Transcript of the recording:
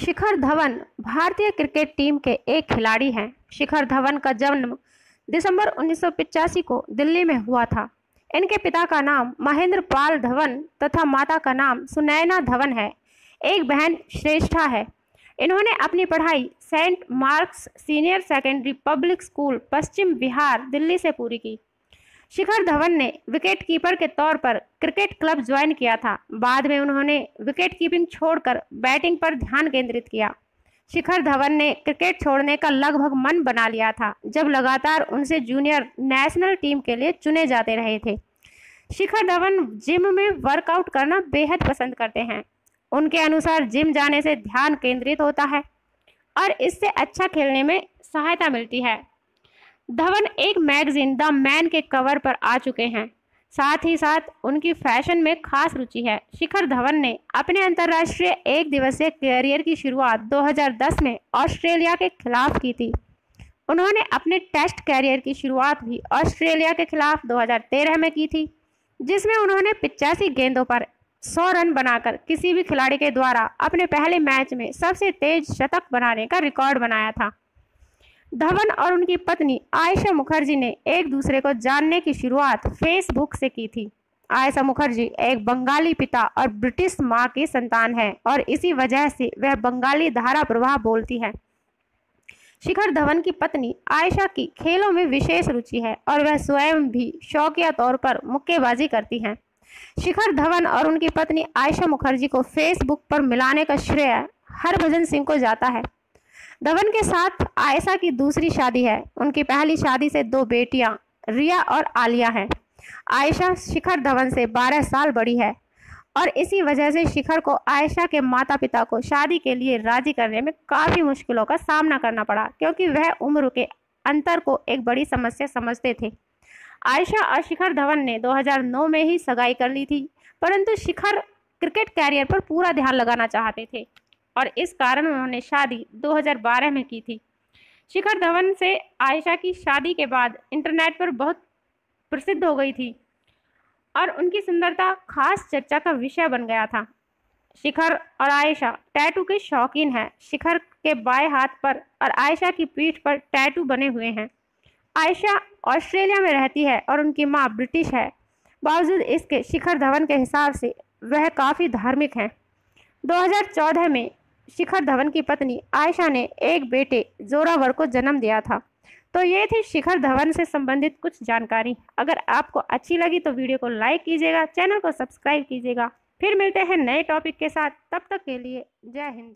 शिखर धवन भारतीय cricket team के एक खिलाड़ी हैं। शिखर धवन का जन्म दिसंबर उन्नीस को दिल्ली में हुआ था। इनके पिता का नाम महेंद्र पाल धवन तथा माता का नाम सुनैना धवन है। एक बहन श्रेष्ठा है। इन्होंने अपनी पढ़ाई Saint Mark's senior secondary public school Paschim Vihar Delhi से पूरी की। शिखर धवन ने विकेट कीपर के तौर पर क्रिकेट क्लब ज्वाइन किया था। बाद में उन्होंने विकेट कीपिंग छोड़कर बैटिंग पर ध्यान केंद्रित किया। शिखर धवन ने क्रिकेट छोड़ने का लगभग मन बना लिया था, जब लगातार उनसे जूनियर नेशनल टीम के लिए चुने जाते रहे थे। शिखर धवन जिम में वर्कआउट करना बेहद पसंद करते हैं। उनके अनुसार जिम जाने से ध्यान केंद्रित होता है और इससे अच्छा खेलने में सहायता मिलती है। धवन एक मैगजीन, द मैन के कवर पर आ चुके हैं। साथ ही साथ उनकी फ़ैशन में खास रुचि है। शिखर धवन ने अपने अंतर्राष्ट्रीय एक दिवसीय करियर की शुरुआत 2010 में ऑस्ट्रेलिया के खिलाफ की थी। उन्होंने अपने टेस्ट कैरियर की शुरुआत भी ऑस्ट्रेलिया के खिलाफ 2013 में की थी, जिसमें उन्होंने पिचासी गेंदों पर 100 रन बनाकर किसी भी खिलाड़ी के द्वारा अपने पहले मैच में सबसे तेज शतक बनाने का रिकॉर्ड बनाया था। धवन और उनकी पत्नी आयशा मुखर्जी ने एक दूसरे को जानने की शुरुआत फेसबुक से की थी। आयशा मुखर्जी एक बंगाली पिता और ब्रिटिश माँ की संतान है और इसी वजह से वह बंगाली धारा प्रवाह बोलती है। शिखर धवन की पत्नी आयशा की खेलों में विशेष रुचि है और वह स्वयं भी शौकिया तौर पर मुक्केबाजी करती हैं। शिखर धवन और उनकी पत्नी आयशा मुखर्जी को फेसबुक पर मिलाने का श्रेय हरभजन सिंह को जाता है। धवन के साथ आयशा की दूसरी शादी है। उनकी पहली शादी से दो बेटियाँ, रिया और आलिया हैं। आयशा शिखर धवन से 12 साल बड़ी है और इसी वजह से शिखर को आयशा के माता पिता को शादी के लिए राज़ी करने में काफ़ी मुश्किलों का सामना करना पड़ा, क्योंकि वह उम्र के अंतर को एक बड़ी समस्या समझते थे। आयशा और शिखर धवन ने 2009 में ही सगाई कर ली थी, परंतु शिखर क्रिकेट कैरियर पर पूरा ध्यान लगाना चाहते थे। और इस कारण उन्होंने शादी 2012 में की थी। शिखर धवन से आयशा की शादी के बाद इंटरनेट पर बहुत प्रसिद्ध हो गई थी और उनकी सुंदरता खास चर्चा का विषय बन गया था। शिखर और आयशा टैटू के शौकीन हैं। शिखर के बाएँ हाथ पर और आयशा की पीठ पर टैटू बने हुए हैं। आयशा ऑस्ट्रेलिया में रहती है और उनकी माँ ब्रिटिश है। बावजूद इसके शिखर धवन के हिसाब से वह काफ़ी धार्मिक हैं। 2014 में शिखर धवन की पत्नी आयशा ने एक बेटे जोरावर को जन्म दिया था। तो ये थी शिखर धवन से संबंधित कुछ जानकारी। अगर आपको अच्छी लगी तो वीडियो को लाइक कीजिएगा, चैनल को सब्सक्राइब कीजिएगा। फिर मिलते हैं नए टॉपिक के साथ। तब तक के लिए जय हिंद।